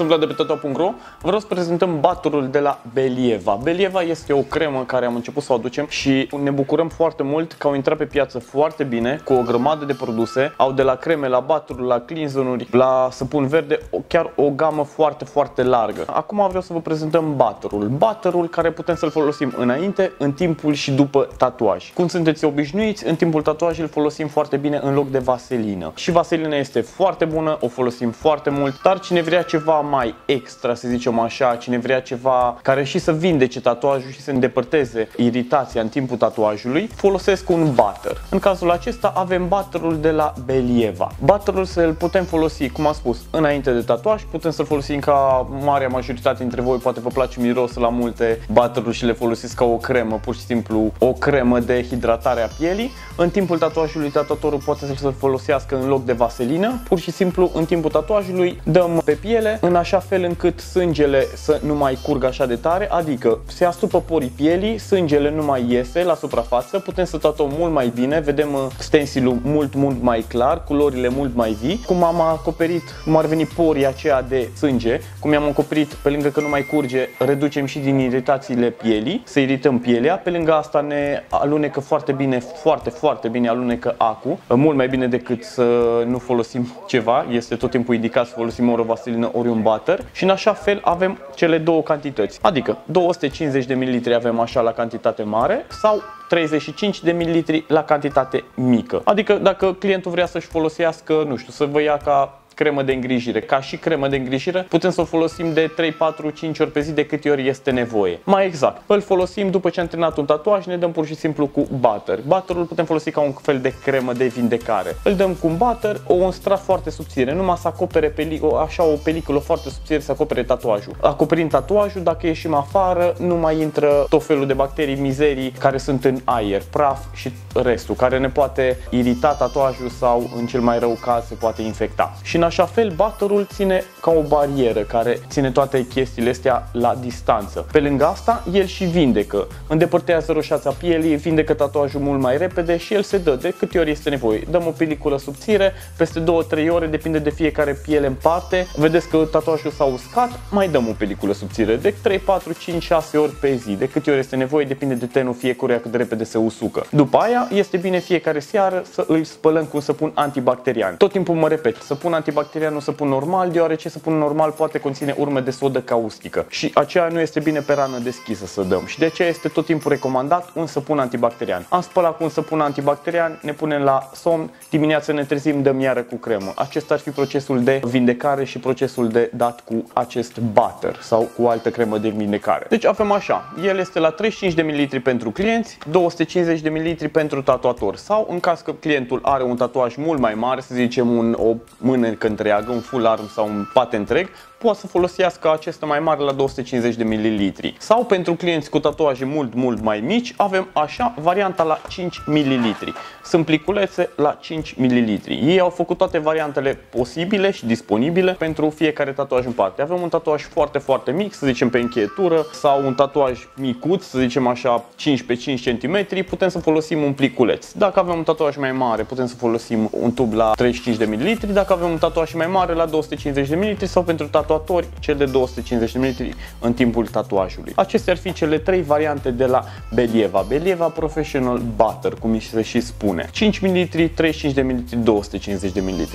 sunt Vlad de pe Tato.ro Vreau să prezentăm baturul de la Believa. Believa este o cremă care am început să o aducem și ne bucurăm foarte mult că au intrat pe piață foarte bine cu o grămadă de produse. Au de la creme, la baturul, la cleanser la săpun verde Chiar o gamă foarte, foarte largă. Acum vreau să vă prezentăm baturul. Baturul care putem să-l folosim înainte, în timpul și după tatuaj. Cum sunteți obișnuiți, în timpul tatuajului îl folosim foarte bine în loc de vaselină. Și vaselina este foarte bună, o folosim foarte mult Dar cine vrea ceva mai extra, să zicem așa, cine vrea ceva care și să vindece tatuajul și să îndepărteze iritația în timpul tatuajului, folosesc un butter. În cazul acesta avem butterul de la Believa. Butterul să-l putem folosi, cum am spus, înainte de tatuaj, putem să-l folosim ca marea majoritate dintre voi, poate vă place mirosul la multe butteruri și le folosiți ca o cremă, pur și simplu o cremă de hidratare a pielii. În timpul tatuajului, tatuatorul poate să-l folosească în loc de vaselină, pur și simplu în timpul tatuajului dăm pe piele în așa fel încât sângele să nu mai curgă așa de tare, adică se astupă porii pielii, sângele nu mai iese la suprafață, putem să tatuăm mult mai bine, vedem uh, stencilul mult, mult mai clar, culorile mult mai vii, cum am acoperit, cum ar veni porii aceea de sânge, cum i-am acoperit, pe lângă că nu mai curge, reducem și din iritațiile pielii, să irităm pielea, pe lângă asta ne alunecă foarte bine, foarte, foarte bine alunecă acu, mult mai bine decât să nu folosim ceva, este tot timpul indicat să folosim ori o vaselină, ori un butter și în așa fel avem cele două cantități. Adică 250 de ml avem așa la cantitate mare sau 35 de ml la cantitate mică. Adică dacă clientul vrea să-și folosească, nu știu, să vă ia ca cremă de îngrijire. Ca și cremă de îngrijire, putem să o folosim de 3, 4, 5 ori pe zi de câte ori este nevoie. Mai exact, îl folosim după ce am terminat un tatuaj, ne dăm pur și simplu cu butter. Butterul putem folosi ca un fel de cremă de vindecare. Îl dăm cu un butter, o un strat foarte subțire, numai să acopere peli- așa o peliculă foarte subțire să acopere tatuajul. Acoperind tatuajul, dacă ieșim afară, nu mai intră tot felul de bacterii, mizerii care sunt în aer, praf și restul, care ne poate irita tatuajul sau în cel mai rău caz se poate infecta. Și în așa fel, butterul ține ca o barieră care ține toate chestiile astea la distanță. Pe lângă asta, el și vindecă. Îndepărtează roșața pielii, vindecă tatuajul mult mai repede și el se dă de câte ori este nevoie. Dăm o peliculă subțire, peste 2-3 ore, depinde de fiecare piele în parte. Vedeți că tatuajul s-a uscat, mai dăm o peliculă subțire de 3, 4, 5, 6 ori pe zi. De câte ori este nevoie, depinde de tenul fiecăruia cât de repede se usucă. După aia, este bine fiecare seară să îl spălăm cu un săpun antibacterian. Tot timpul mă repet, săpun antibacterian nu săpun normal, deoarece săpun normal poate conține urme de sodă caustică și aceea nu este bine pe rană deschisă să dăm și de aceea este tot timpul recomandat un săpun antibacterian. Am spălat cu un săpun antibacterian, ne punem la somn, dimineața ne trezim, dăm iară cu cremă. Acesta ar fi procesul de vindecare și procesul de dat cu acest butter sau cu altă cremă de vindecare. Deci avem așa, el este la 35 de ml pentru clienți, 250 de ml pentru tatuator sau în caz că clientul are un tatuaj mult mai mare, să zicem un, o mână întreagă, un full arm sau un pat întreg, poate să folosească acesta mai mare la 250 de ml. Sau pentru clienți cu tatuaje mult, mult mai mici, avem așa varianta la 5 ml. Sunt pliculețe la 5 ml. Ei au făcut toate variantele posibile și disponibile pentru fiecare tatuaj în parte. Avem un tatuaj foarte, foarte mic, să zicem pe încheietură, sau un tatuaj micuț, să zicem așa 5 pe 5 cm, putem să folosim un pliculeț. Dacă avem un tatuaj mai mare, putem să folosim un tub la 35 de ml. Dacă avem un tatuaj mai mare, la 250 de ml sau pentru tatuaj tatuatori, cel de 250 ml în timpul tatuajului. Acestea ar fi cele trei variante de la Believa. Believa Professional Butter, cum se și spune. 5 ml, 35 de ml, 250 de ml.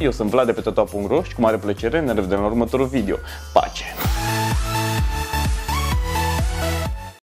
Eu sunt Vlad de pe tata.ro și cu mare plăcere ne revedem la următorul video. Pace!